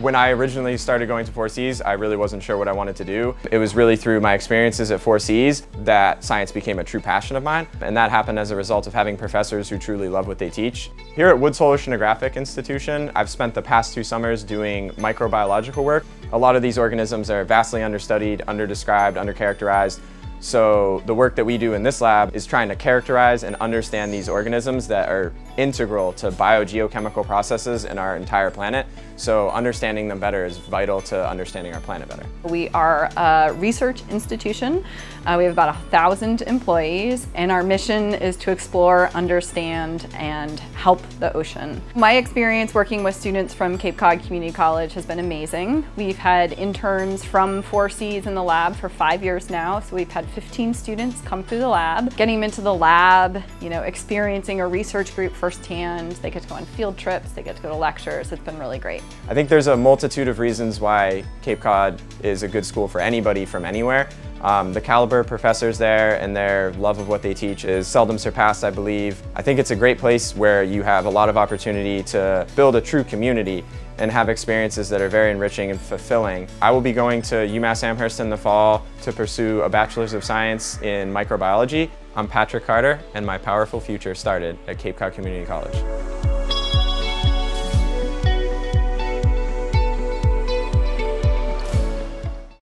When I originally started going to 4Cs, I really wasn't sure what I wanted to do. It was really through my experiences at 4Cs that science became a true passion of mine, and that happened as a result of having professors who truly love what they teach. Here at Woods Hole Oceanographic Institution, I've spent the past two summers doing microbiological work. A lot of these organisms are vastly understudied, underdescribed, undercharacterized, so the work that we do in this lab is trying to characterize and understand these organisms that are integral to biogeochemical processes in our entire planet. So understanding them better is vital to understanding our planet better. We are a research institution. Uh, we have about a thousand employees and our mission is to explore, understand, and help the ocean. My experience working with students from Cape Cod Community College has been amazing. We've had interns from 4Cs in the lab for five years now, so we've had 15 students come through the lab. Getting them into the lab, you know, experiencing a research group firsthand, they get to go on field trips, they get to go to lectures, it's been really great. I think there's a multitude of reasons why Cape Cod is a good school for anybody from anywhere. Um, the caliber of professors there and their love of what they teach is seldom surpassed, I believe. I think it's a great place where you have a lot of opportunity to build a true community and have experiences that are very enriching and fulfilling. I will be going to UMass Amherst in the fall to pursue a Bachelor's of Science in Microbiology. I'm Patrick Carter and my powerful future started at Cape Cod Community College.